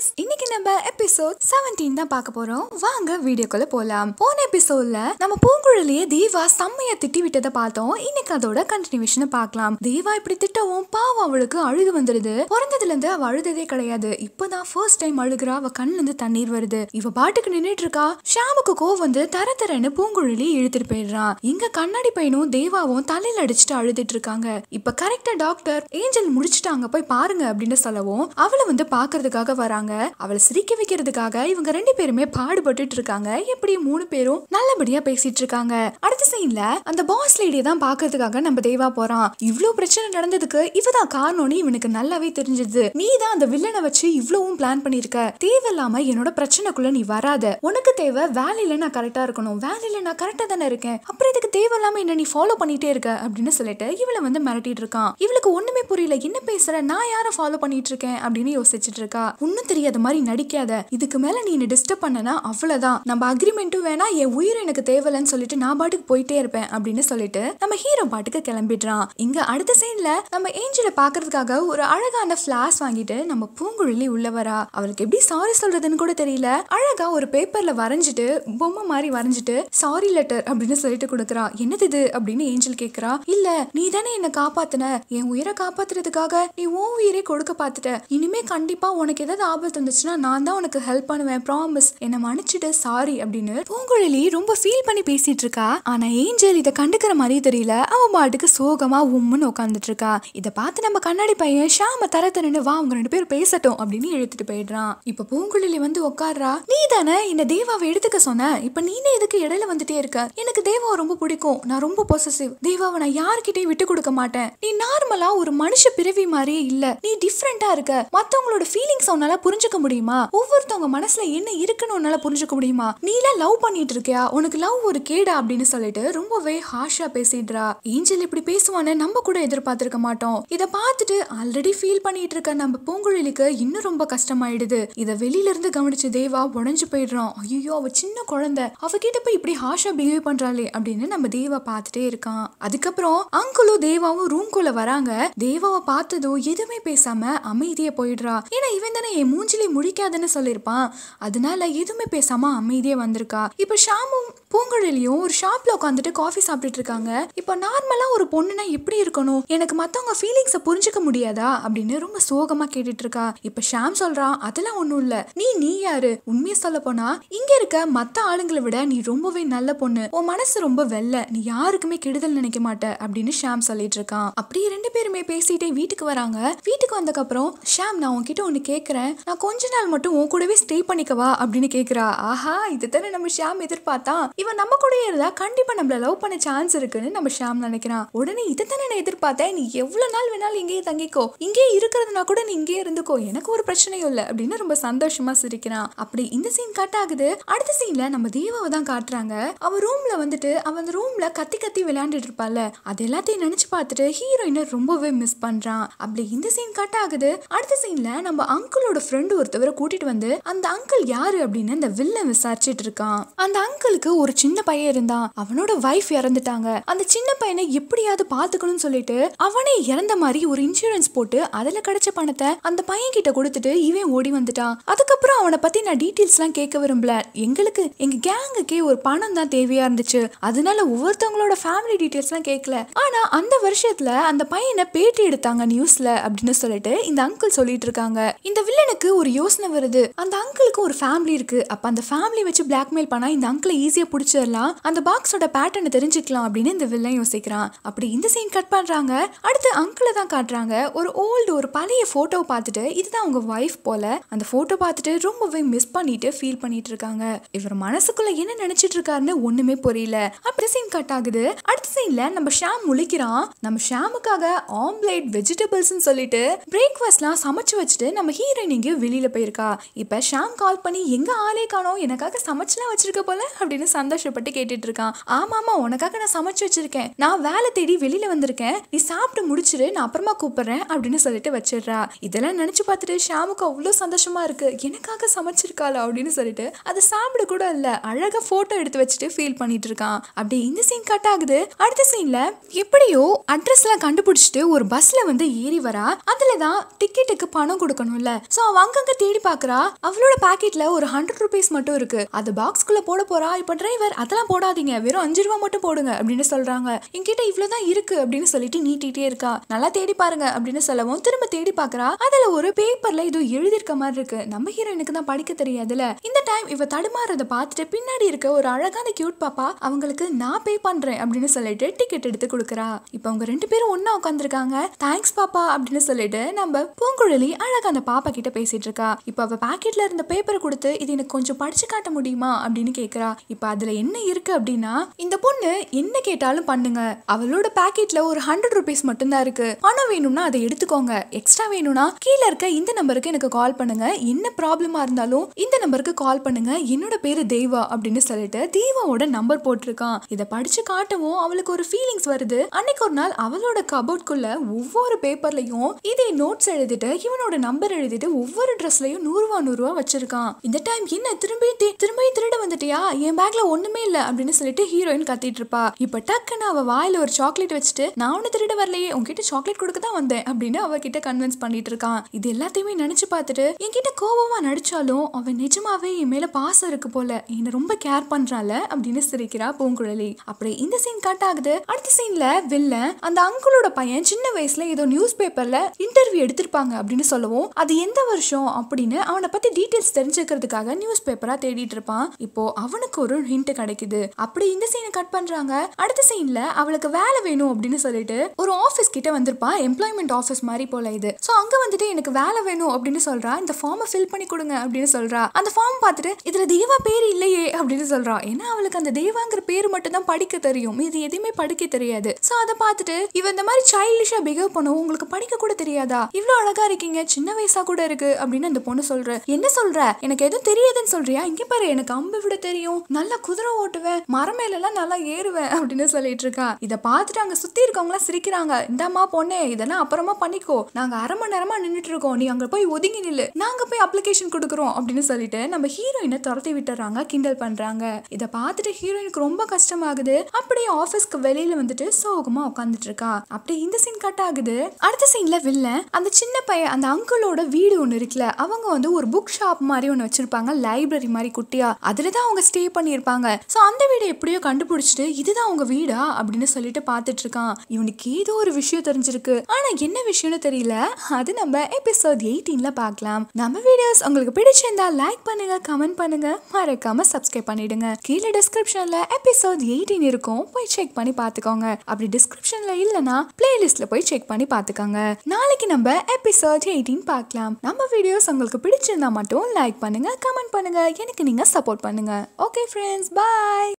Guys இன்னைக்கு நம்ம episode 17 தான் பார்க்க போறோம். வாங்க வீடியோக்குள்ள போலாம். போன எபிசோட்ல நம்ம பூங்குழலியே தேவா செம்மையா திட்டி விட்டதை பார்த்தோம். இன்னைக்கு அதோட கண்டினியூஷனை பார்க்கலாம். தேவா இப்படி திட்டவும் பாவம் அவளுக்கு அழுகு வந்துடுது. பிறந்ததுல இருந்து அவ அழுததே கிடையாது. இப்பதான் ஃபர்ஸ்ட் டைம் அழுகுறா. அவ கண்ணுல இருந்து தண்ணீர் வருது. இவ பாட்டுக்கு நின்னுட்டு இருக்கா. ஷாமுக்கு கோவம் வந்து தர தரன்னு பூங்குழலி இழுத்துட்டு போயிடுறான். இங்க கண்ணாடி பையனும் தேவாவும் தலையில அடிச்சுட்டு அழுதுட்டு இருக்காங்க. இப்ப கரெக்டா டாக்டர் ஏஞ்சல் முடிச்சுட்டாங்க போய் பாருங்க அப்படின்னு சொல்லவும் அவளை வந்து பாக்குறதுக்காக வராங்க. அவளை சிரிக்க வைக்கிறதுக்காக இவங்க ரெண்டு பேருமே பாடுபட்டுட்டு இருக்காங்க. எப்படி மூணு பேரும் நல்லபடியா பேசிட்டு இருக்காங்க. அடுத்த சீன்ல அந்த பாஸ் லேடியை தான் பாக்குறதுக்காக நம்ம தேவா போறான். இவ்வளவு பிரச்சனை நடந்ததுக்கு இவதான் காரணம்னு இவனுக்கு நல்லாவே தெரிஞ்சது நீ தான் அந்த வில்லனை வச்சு இவ்வளவும் பிளான் பண்ணிருக்க. தேவையில்லாம என்னோட பிரச்சனைக்குள்ள நீ வராத. உனக்கு தேவை வேலையில நான் கரெக்டா இருக்கணும். வேலையில நான் கரெக்டா தானே இருக்கேன். அப்புறம் இதுக்கு தேவையில்லாம என்ன நீ ஃபாலோ பண்ணிட்டே இருக்க அப்படின்னு சொல்லிட்டு இவளை வந்து மிரட்டிட்டு இருக்கான். இவளுக்கு ஒண்ணுமே புரியல. என்ன பேசுற? நான் யாரை ஃபாலோ பண்ணிட்டு இருக்கேன் அப்படின்னு யோசிச்சுட்டு இருக்கா. ஒன்னும் தெரியாத மாதிரி நடிக்காத. இதுக்கு மேல நீ என்ன டிஸ்டர்ப் பண்ணனா அவ்வளவுதான். நம்ம அக்ரிமெண்ட்டும் வேணா என் உயிர் எனக்கு தேவலன்னு சொல்லிட்டு நான் பாட்டுக்கு போயிட்டே இருப்பேன் அப்படின்னு சொல்லிட்டு நம்ம ஹீரோ பாட்டுக்கு கிளம்பிடுறான். இங்க அடுத்த சைன்ல நம்ம ஏஞ்சலை பாக்குறதுக்காக ஒரு அழகான ஃபிளாஷ் வாங்கிட்டு நம்ம பூங்குழலி உள்ள வரா. அவளுக்கு எப்படி சாரி சொல்றதுன்னு கூட தெரியல. அழகா ஒரு பேப்பர்ல வரைஞ்சிட்டு பொம்மை மாதிரி வரைஞ்சிட்டு சாரி லெட்டர் அப்படின்னு சொல்லிட்டு கொடுக்குறா. என்னது இது? அப்படின்னு ஏஞ்சல் கேக்குறா. இல்ல நீ தானே என்ன காப்பாத்துன. என் உயிரை காப்பாத்துறதுக்காக நீ உன் உயிரை கொடுக்க பார்த்துட்ட. இனிமே கண்டிப்பா உனக்கு ஏதாவது ஆபத்து வந்துச்சுன்னா நான் தான் உனக்கு ஹெல்ப் பண்ணுவேன் ப்ராமிஸ் என்னை மன்னிச்சிட்டு சாரி அப்படின்னு பூங்குழலி ரொம்ப ஃபீல் பண்ணி பேசிட்டு இருக்கா. ஆனா ஏஞ்சல் இதை கண்டுக்கிற மாதிரி தெரியல. அவன் பாட்டுக்கு சோகமா உம்முன்னு உட்காந்துட்டு இருக்கா. இதை பார்த்து நம்ம கண்ணாடி பையன் ஷாம தர தரன்னு வா அவங்க ரெண்டு பேரும் பேசட்டும் அப்படின்னு இழுத்துட்டு போயிடுறான். இப்ப பூங்குழலி வந்து உட்கார்றா நீ தானே என்ன தேவாவை எடுத்துக்க சொன்ன? இப்ப நீனே எதுக்கு இடையில வந்துட்டே இருக்க? எனக்கு தேவாவை ரொம்ப பிடிக்கும். நான் ரொம்ப பொசசிவ் தேவாவை நான் யார்கிட்டயும் விட்டு கொடுக்க மாட்டேன். நீ நார்மலா ஒரு மனுஷ பிறவி மாதிரியே இல்ல. நீ டிஃப்ரெண்டா இருக்க. மத்தவங்களோட ஃபீலிங்ஸ் உன்னால புரிஞ்சுக்க முடியுமா? ஒவ்வொருத்தவங்க மனசுல என்ன இருக்குன்னு உன்னால புரிஞ்சுக்க முடியுமா? நீலாம் லவ் பண்ணிட்டு இருக்கியா உனக்கு லவ் ஒரு கேடா அப்படின்னு சொல்லிட்டு ரொம்பவே ஹாஷா பேசிடுறா. ஏஞ்சல் இப்படி பேசுவான்னு நம்ம கூட எதிர்பார்த்திருக்க மாட்டோம். இத பார்த்துட்டு ஆல்ரெடி ஃபீல் பண்ணிட்டு இருக்க நம்ம பூங்குழலிக்கு இன்னும் ரொம்ப கஷ்டமாயிடுது. இத வெளியில இருந்து கவனிச்ச தேவா உடஞ்சு போயிடுறான். ஐயோ அவ சின்ன குழந்தை. அவகிட்ட போய் இப்படி ஹாஷா பிஹேவ் பண்றாளே அப்படின்னு நம்ம தேவா பார்த்துட்டே இருக்கான். அதுக்கப்புறம் அங்குளும் தேவாவும் ரூம்குள்ள வராங்க. தேவாவை பார்த்ததும் எதுவுமே பேசாம அமைதியா போயிடுறா. ஏன்னா இவன் தானே என் மூஞ்சிலே முழிக்காதுன்னு சொல்லியிருப்பான். அதனால எதுவுமே பேசாம அமைதியே வந்திருக்கா. இப்ப ஷாமும் பூங்குழலியும் ஒரு ஷாப்ல உட்காந்துட்டு காஃபி சாப்பிட்டுட்டு இருக்காங்க இப்போ நார்மலா ஒரு பொண்ணுனா எப்படி இருக்கணும்? எனக்கு மத்தவங்க ஃபீலிங்ஸை புரிஞ்சுக்க முடியாதா? அப்படின்னு ரொம்ப சோகமா கேட்டுட்டு இருக்கா இப்ப ஷாம் சொல்றான் அதெல்லாம் ஒண்ணும் இல்ல. நீ நீ யாரு? உண்மையை சொல்ல போனா இருக்க மத்த ஆளுங்களை விட நீ ரொம்பவே நல்ல பொண்ணு. உன் மனசு ரொம்ப வெள்ள நீ யாருக்குமே கெடுதல் நினைக்க மாட்ட அப்படின்னு ஷாம் சொல்லிட்டு இருக்கான். அப்படியே ரெண்டு பேருமே பேசிட்டே வீட்டுக்கு வராங்க. வீட்டுக்கு வந்ததுக்கப்புறம் ஷாம் நான் உன்கிட்ட ஒன்னு கேக்குறேன். நான் கொஞ்ச நாள் மட்டும் உன் கூடவே ஸ்டே பண்ணிக்கவா அப்படின்னு கேக்குறா. ஆஹா இது தானே நம்ம ஷாம் எதிர்பார்த்தா? இவன் நம்ம கூடயே இருந்தா கண்டிப்பா நம்மள லவ் பண்ண சான்ஸ் இருக்குன்னு நம்ம ஷாம் நினைக்கிறான். உடனே இதை தானே நான் எதிர்பார்த்தேன். நீ எவ்வளவு நாள் வேணாலும் இங்கேயே தங்கிக்கோ. இங்கேயே இருக்கிறதுனா கூட நீ இங்கேயே இருந்துக்கோ. எனக்கு ஒரு பிரச்சனையும் இல்லை அப்படின்னு ரொம்ப சந்தோஷமா சிரிக்கிறான். அப்படி இந்த சீன் கட் ஆகுது. அடுத்த சீன்ல நம்ம தேவாவை தான் காட்டுறாங்க. அவ ரூம்ல வந்துட்டு அவ அந்த ரூம்ல கத்தி கத்தி விளையாண்டுட்டு இருப்பால அது எல்லாத்தையும் நினைச்சு பார்த்துட்டு ஹீரோயினை ரொம்பவே மிஸ் பண்றான். அப்படி இந்த சீன் கட் ஆகுது. அடுத்த சீன்ல நம்ம அங்கிளோட ஃப்ரெண்டு ஒருத்தவரை கூட்டிட்டு வந்து அந்த அங்கிள் யாரு அப்படின்னு அந்த வில்லன் விசாரிச்சிட்டு இருக்கான். அந்த அங்கிளுக்கு ஒரு சின்ன பையன் இருந்தான். அவனோட வைஃப் இறந்துட்டாங்க. அந்த சின்ன பையனை எப்படியாவது பாத்துக்கணும்னு சொல்லிட்டு அவனே இறந்த மாதிரி ஒரு இன்சூரன்ஸ் போட்டு அதுல கிடைச்ச பணத்தை அந்த பையன் கிட்ட கொடுத்துட்டு இவன் ஓடி வந்துட்டான். அதுக்கப்புறம் அவனை பத்தி நான் டீட்டெயில்ஸ் எல்லாம் கேட்க விரும்பல. எங்களுக்கு எங்க கேங்குக்கே ஒரு பணம் தான் தேவையா இருந்துச்சு. அதனால ஒவ்வொருத்தவங்களோட ஃபேமிலி டீட்டெயில்ஸ்லாம் கேட்கல ஆனா அந்த வருஷத்துல அந்த பையனை பேட்டி எடுத்தாங்க நியூஸ்ல அப்படின்னு சொல்லிட்டு இந்த அங்கிள் சொல்லிட்டு இருக்காங்க. இந்த வில்லனுக்கு ஒரு யோசனை வருது. அந்த அங்கிளுக்கு ஒரு ஃபேமிலி இருக்கு. அப்ப அந்த ஃபேமிலி வச்சு பிளாக்மெயில் பண்ணா இந்த அங்கிளை ஈஸியா பிடிச்சிடலாம். அந்த பாக்ஸோட பேட்டர்னை தெரிஞ்சுக்கலாம் அப்படின்னு இந்த வில்லன் யோசிக்கிறான். அப்படி இந்த சீன் கட் பண்றாங்க. அடுத்து அங்கிளை தான் காட்டுறாங்க. ஒரு ஓல்டு ஒரு பழைய போட்டோ பார்த்துட்டு இதுதான் உங்க ஒய்ஃப் போல. அந்த போட்டோ பார்த்துட்டு ரொம்பவே மிஸ் பண்ணிட்டு ஃபீல் பண்ணிட்டு இருக்காங்க. இவர் மனசுக்குள்ள என்ன நினைச்சிட்டு இருக்காருன்னு ஒண்ணுமே புரியல. அப்படி சீன் கட் ஆகுது. அடுத்த சீன்ல நம்ம ஷாம் முழிக்கிறான். நம்ம ஷாமுக்காக ஆம்லேட் வெஜிடபிள்ஸ் சொல்லிட்டு பிரேக்ஃபாஸ்ட்லாம் சமைச்சு வச்சுட்டு நம்ம ஹீரோயின் இங்கே வெளியில போயிருக்கா. இப்ப ஷாம் கால் பண்ணி எங்க ஆளே காணோம். எனக்காக சமைச்சுலாம் வச்சிருக்க போல? அப்படின்னு சந்தோஷப்பட்டு கேட்டுட்டு இருக்கான் ஆமா ஆமா. உனக்காக நான் சமைச்சு வச்சிருக்கேன். நான் வேலை தேடி வெளியில வந்திருக்கேன். நீ சாப்பிட்டு முடிச்சிரு. நான் அப்புறமா கூப்பிடுறேன். அப்படின்னு சொல்லிட்டு வச்சிடுறா. இதெல்லாம் நினைச்சு பார்த்துட்டு ஷாமுக்கு அவ்வளோ சந்தோஷமா இருக்கு. எனக்காக சமைச்சிருக்காளா? அப்படின்னு சொல்லிட்டு அதை சாப்பிட கூட இல்ல அழகா போட்டோ எடுத்து வச்சுட்டு ஃபீல் பண்ணிட்டு இருக்கான் அப்படி இந்த சீன் கட் ஆகுது. அடுத்த சீன்ல எப்படியோ அட்ரஸ்லாம் கண்டுபிடிச்சிட்டு ஒரு பஸ்ல வந்து ஏறி வரா. அதுல தான் டிக்கெட்டுக்கு பணம் கொடுக்கணும்ல. ஸோ அவன் அங்கங்க தேடி பாக்குறா. அவளோட பாக்கெட்ல ஒரு ஹண்ட்ரட் ருபீஸ் மட்டும் இருக்கு. அது பாக்ஸ்குள்ளே போட போறா. இப்ப டிரைவர் அதெல்லாம் போடாதீங்க. வெறும் அஞ்சு ரூபா மட்டும் போடுங்க அப்படின்னு சொல்றாங்க. என்கிட்ட இவ்வளவுதான் இருக்கு அப்படின்னு சொல்லிட்டு நீட்டிட்டே இருக்கா. நல்லா தேடி பாருங்க அப்படின்னு சொல்லவும் திரும்ப தேடி பாக்குறா. அதுல ஒரு பேப்பர்ல ஏதோ எழுதியிருக்க மாதிரி இருக்கு. நம்ம ஹீரோயினுக்கு தான் படிக்க தெரியாதுல இந்த டைம் இவ தடுமாறத பார்த்துட்டு பின்னாடி இருக்க ஒரு அழகான கியூட் பாப்பா அவங்களுக்கு நான் பே பண்றேன் அப்படின்னு சொல்லிட்டு டிக்கெட் எடுத்து கொடுக்குறா. இப்ப அவங்க ரெண்டு பேரும் ஒன்னா உட்காந்துருக்காங்க தேங்க்ஸ் பாப்பா அப்படின்னு சொல்லிட்டு நம்ம பூங்குழலி அழகா அந்த பாப்பா கிட்ட பேசிட்டு இருக்கா. இப்ப அவ பாக்கெட்ல இருந்த பேப்பரை கொடுத்து இது எனக்கு கொஞ்சம் படிச்சு காட்ட முடியுமா? அப்படின்னு கேக்குறா. இப்ப அதுல என்ன இருக்கு அப்படின்னா இந்த பொண்ணு என்ன கேட்டாலும் பண்ணுங்க. அவளோட பாக்கெட்ல ஒரு ஹண்ட்ரட் ருபீஸ் மட்டும்தான் இருக்கு. பணம் வேணும்னா அதை எடுத்துக்கோங்க. எக்ஸ்ட்ரா வேணும்னா கீழே இருக்க இந்த நம்பருக்கு எனக்கு கால் பண்ணுங்க. என்ன ப்ராப்ளமா இருந்தாலும் இந்த நம்பருக்கு கால் பண்ணுங்க. என்னோட பேரு தேவா அப்படின்னு சொல்லிட்டு தேவாவோட நம்பர் போட்டிருக்கான். இதை படிச்சு காட்டவும் அவளுக்கு ஒரு ஃபீலிங்ஸ் வருது. அன்னைக்கு ஒரு நாள் அவளோட கபோர்ட்குள்ள ஒவ்வொரு பேப்பர்லயும் இதே நோட்ஸ் எழுதிட்டு இவனோட நம்பர் எழுதிட்டு ஒவ்வொரு ட்ரெஸ்லயும் நூறுவா நூறுவா வச்சிருக்கான். இந்த டைம் என்ன திரும்பி திரும்பி திருட வந்துட்டியா? என் பேக்ல ஒண்ணுமே இல்ல அப்படின்னு சொல்லிட்டு ஹீரோயின் கத்திட்டு இருப்பா. இப்ப டக்குன்னு அவ வாயில ஒரு சாக்லேட் வச்சுட்டு நான் ஒன்னு திருட வரலையே உன்கிட்ட சாக்லேட் கொடுக்க தான் வந்தேன் அப்படின்னு அவகிட்ட கன்வின்ஸ் பண்ணிட்டு இருக்கான். இது எல்லாத்தையுமே நினைச்சு பார்த்துட்டு என்கிட்ட கோபமா நடிச்சாலும் அவன் நிஜமாவே என் மேல பாசம் இருக்கு போல. என்ன ரொம்ப கேர் பண்றால அப்படின்னு சிரிக்கிறா பூங்குழலி. அப்படி இந்த சீன் கட் ஆகுது. அடுத்த சீன்ல வில்ல அந்த அங்குளோட பையன் சின்ன வயசுல ஏதோ நியூஸ் பேப்பர்ல இன்டர்வியூ எடுத்திருப்பாங்க அப்படின்னு சொல்லவும் அது எந்த வருஷம் அப்படின்னு அவனை பத்தி டீட்டெயில்ஸ் தெரிஞ்சுக்கிறதுக்காக நியூஸ் பேப்பரா தேடிட்டு இருப்பான். இப்போ அவனுக்கு ஒரு ஹிண்ட் கிடைக்குது. அப்படி இந்த சீனை கட் பண்றாங்க. அடுத்த சீன்ல அவளுக்கு வேலை வேணும் அப்படின்னு சொல்லிட்டு ஒரு ஆபீஸ் கிட்ட வந்திருப்பா. எம்ப்ளாய்மெண்ட் ஆபீஸ் மாதிரி போல இது. சோ அங்க வந்துட்டு எனக்கு வேலை வேணும் அப்படின்னு சொல்றா. இந்த ஃபார்மை ஃபில் பண்ணி கொடுங்க அப்படின்னு சொல்றா. அந்த ஃபார்ம் பார்த்துட்டு இதுல தேவா பேர் இல்லையே அப்படின்னு சொல்கிறா ஏன்னா அவளுக்கு அந்த தேவாங்கிற பேர் மட்டும் தான் படிக்க தெரியும். இது எதுவுமே படிக்க தெரியாது. சோ அதை பார்த்துட்டு இவ இந்த மாதிரி சைல்டிஷா பிஹேவ் பண்ணுவோம் உங்களுக்கு படிக்க கூட தெரியாதா? இவ்வளவு அழகா இருக்கீங்க. சின்ன வயசா கூட இருக்கு. அப்படின்னு அந்த பொண்ணு சொல்ற. என்ன சொல்ற? எனக்கு எதுவும் தெரியாதுன்னு சொல்றியா? இங்க பாரு எனக்கு அம்பு விட தெரியும். நல்லா குதிரை ஓட்டுவேன் மரம் மேல எல்லாம் நல்லா ஏறுவேன் அப்படின்னு சொல்லிட்டு இருக்கா. இதை பார்த்துட்டு அங்க சுத்தி இருக்கவங்க எல்லாம் சிரிக்கிறாங்க. இந்தாம்மா பொண்ணே இதெல்லாம் அப்புறமா பண்ணிக்கோ. நாங்க அரை மணி நேரமா நின்றுட்டு இருக்கோம். நீ அங்க போய் ஒதுங்கி நில்லு. நாங்க போய் அப்ளிகேஷன் கொடுக்குறோம். அப்படின்னு சொல்லிட்டு நம்ம ஹீரோயினை துரத்தி விட்டுறாங்க கிண்டல் பண்றாங்க. இதை பார்த்துட்டு ஹீரோயினுக்கு ரொம்ப கஷ்டமாகுது. அப்படியே ஆபீஸ்க்கு வெளியில வந்துட்டு சோகமா உட்காந்துட்டு இருக்கா அப்படியே இந்த சீன் கட் ஆகுது. அடுத்த சீன்ல வில்லன் அந்த சின்ன பையன் அந்த அங்கிளோட வீடு ஒன்று இருக்குல்ல அவங்க வந்து ஒரு புக் ஷாப் மாதிரி ஒன்று வச்சிருப்பாங்க லைப்ரரி மாதிரி குட்டியா. அதுலதான் அவங்க ஸ்டே பண்ணியிருப்பாங்க. ஸோ அந்த வீடு எப்படியோ கண்டுபிடிச்சிட்டு இதுதான் அவங்க வீடா? அப்படின்னு சொல்லிட்டு பார்த்துட்டு இருக்கான் இவனுக்கு ஏதோ ஒரு விஷயம் தெரிஞ்சிருக்கு. ஆனா என்ன விஷயம்னு தெரியல. அது நம்ம எபிசோட் எயிட்டீன்ல பார்க்கலாம். நம்ம வீடியோஸ் உங்களுக்கு பிடிச்சிருந்தா லைக் பண்ணுங்க கமெண்ட் பண்ணுங்க. மறக்காம சப்ஸ்கிரைப் பண்ணிடுங்க. கீழே டிஸ்கிரிப்ஷன்ல எபிசோட் எயிட்டீன் இருக்கும். போய் செக் பண்ணி பார்த்துக்கோங்க அப்படி டிஸ்கிரிப்ஷன்ல இல்லைன்னா பிளேலிஸ்ட்ல போய் செக் பண்ணி பார்த்துக்கோங்க நாளைக்கு நம்ம எபிசோட் எயிட்டீன் பார்க்கலாம். நம்ம வீடியோஸ் உங்களுக்கு பிடிச்சிருந்தா மட்டும் லைக் பண்ணுங்க கமெண்ட் பண்ணுங்க. எனக்கு நீங்க சப்போர்ட் பண்ணுங்க. Okay friends bye